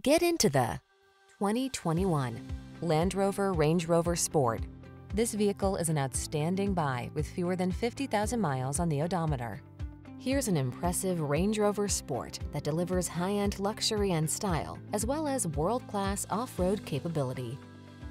Get into the 2021 Land Rover Range Rover Sport. This vehicle is an outstanding buy with fewer than 50,000 miles on the odometer. Here's an impressive Range Rover Sport that delivers high-end luxury and style, as well as world-class off-road capability.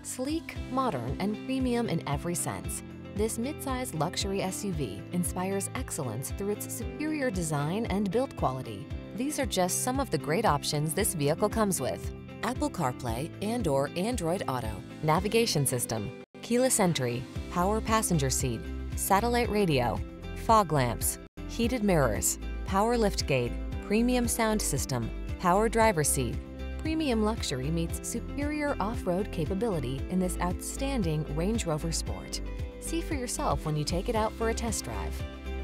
Sleek, modern, and premium in every sense, this midsize luxury SUV inspires excellence through its superior design and build quality. These are just some of the great options this vehicle comes with. Apple CarPlay and or Android Auto, navigation system, keyless entry, power passenger seat, satellite radio, fog lamps, heated mirrors, power liftgate, premium sound system, power driver seat. Premium luxury meets superior off-road capability in this outstanding Range Rover Sport. See for yourself when you take it out for a test drive.